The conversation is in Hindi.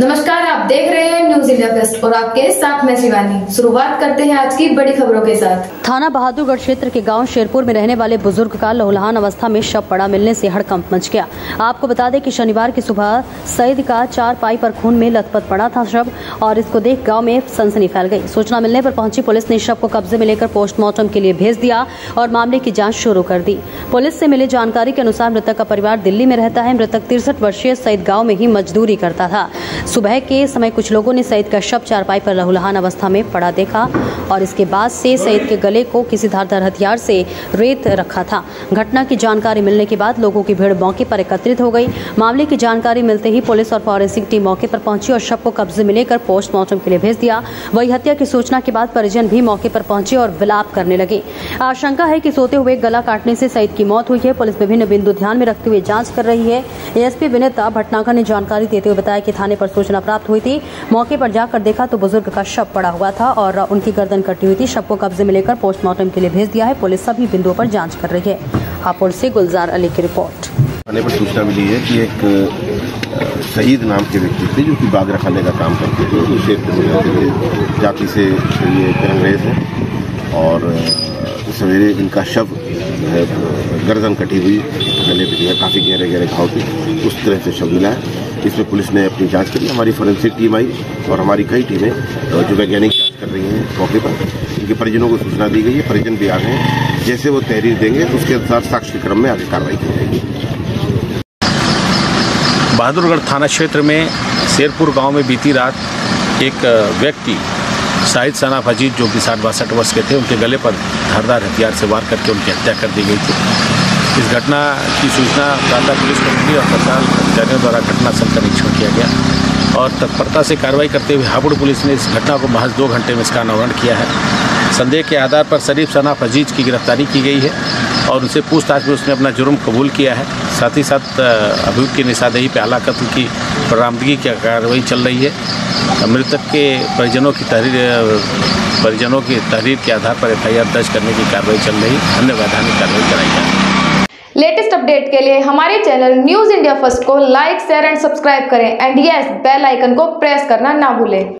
नमस्कार आप देख रहे हैं और आपके साथ मैं शिवानी। शुरुआत करते हैं आज की बड़ी खबरों के साथ। थाना बहादुरगढ़ क्षेत्र के गाँव शेरपुर में रहने वाले बुज़ुर्ग का लहुलहान अवस्था में शव पड़ा, मिलने से हड़कंप मच गया। आपको बता दें कि शनिवार की सुबह सईद का चार पाई पर खून में लथपथ पड़ा था शव और इसको देख गाँव में सनसनी फैल गई। सूचना मिलने पर पहुँची पुलिस ने शव को कब्जे में लेकर पोस्टमार्टम के लिए भेज दिया और मामले की जाँच शुरू कर दी। पुलिस से मिली जानकारी के अनुसार मृतक का परिवार दिल्ली में रहता है। मृतक तिरसठ वर्षीय सईद गाँव में ही मजदूरी करता था। सुबह के समय कुछ लोगों ने सईद का शव चारपाई पर लहूलुहान अवस्था में पड़ा देखा और इसके बाद से सईद के गले को किसी धारदार हथियार से रेत रखा था। घटना की जानकारी मिलने के बाद लोगों की भीड़ मौके पर एकत्रित हो गई। मामले की जानकारी मिलते ही पुलिस और फॉरेंसिक टीम मौके पर पहुँची और शव को कब्जे में लेकर पोस्टमार्टम के लिए भेज दिया। वही हत्या की सूचना के बाद परिजन भी मौके पर पहुँचे और विलाप करने लगे। आशंका है कि सोते हुए गला काटने से सईद की मौत हुई है। पुलिस विभिन्न बिंदु ध्यान में रखते हुए जाँच कर रही है। एएसपी विनेता भटनागर ने जानकारी देते हुए बताया कि थाने पर सूचना प्राप्त हुई थी। मौके पर जाकर देखा तो बुज़ुर्ग का शव पड़ा हुआ था और उनकी गर्दन कटी हुई थी। शव को कब्जे में लेकर पोस्टमार्टम के लिए भेज दिया है। पुलिस सभी बिंदुओं पर जाँच कर रही है। हापुड़ से गुलजार अली की रिपोर्ट। थाने पर सूचना मिली है कि एक शहीद नाम के व्यक्ति थे जो कि बाग रखाने का काम करते थे। थे जाति से ये अंग्रेज़ हैं और अ, सवेरे इनका शव गर्दन कटी हुई गले पे जो है काफ़ी गहरे गहरे घाव थे। उस तरह से शव मिला है। इसमें पुलिस ने अपनी जाँच करी, हमारी फोरेंसिक टीम आई और हमारी कई टीमें जो वैज्ञानिक जाँच कर रही हैं मौके पर, इनके परिजनों को सूचना दी गई है, परिजन भी आ गए जैसे वो तहरीर देंगे, उसके अनुसार साक्ष्य क्रम में आगे कार्रवाई की जाएगी। बहादुरगढ़ थाना क्षेत्र में शेरपुर गाँव में बीती रात एक व्यक्ति, शाहिद सनाफ अजीत जो कि साठ बासठ वर्ष के थे, उनके गले पर धारदार हथियार से वार करके उनकी हत्या कर दी गई थी। इस घटना की सूचना प्रातः पुलिस को मिली और तत्काल अधिकारियों द्वारा घटना स्थल का निरीक्षण किया गया। और तत्परता से कार्रवाई करते हुए हापुड़ पुलिस ने इस घटना को महज दो घंटे में इसका अनावरण किया है। संदेह के आधार पर शरीफ सनाफ अज़ीज़ की गिरफ्तारी की गई है और उनसे पूछताछ में उसने अपना जुर्म कबूल किया है। साथ ही साथ अभियुक्त की निशादेही पे आला कत्ल की बरामदगी की कार्रवाई चल रही है। मृतक के परिजनों की तहरीर परिजनों की तहरीर के आधार पर एफआईआर दर्ज करने की कार्रवाई चल रही अन्य वैधानिक कार्रवाई कराई जा रही है। लेटेस्ट अपडेट के लिए हमारे चैनल न्यूज़ इंडिया फ़र्स्ट को लाइक शेयर एंड सब्सक्राइब करें। एंड यस बेल आइकन को प्रेस करना ना भूलें।